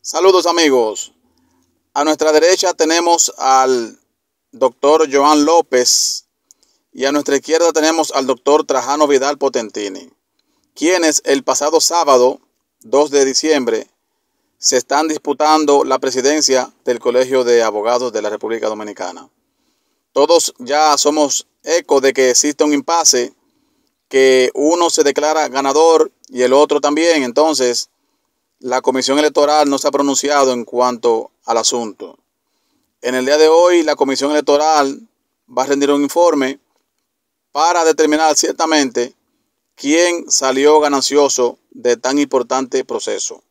Saludos amigos. A nuestra derecha tenemos al doctor Joan López y a nuestra izquierda tenemos al doctor Trajano Vidal Potentini, quienes el pasado sábado 2 de diciembre se están disputando la presidencia del Colegio de Abogados de la República Dominicana. Todos ya somos eco de que existe un impasse, que uno se declara ganador y el otro también. Entonces, la Comisión Electoral no se ha pronunciado en cuanto al asunto. En el día de hoy, la Comisión Electoral va a rendir un informe para determinar ciertamente quién salió ganancioso de tan importante proceso.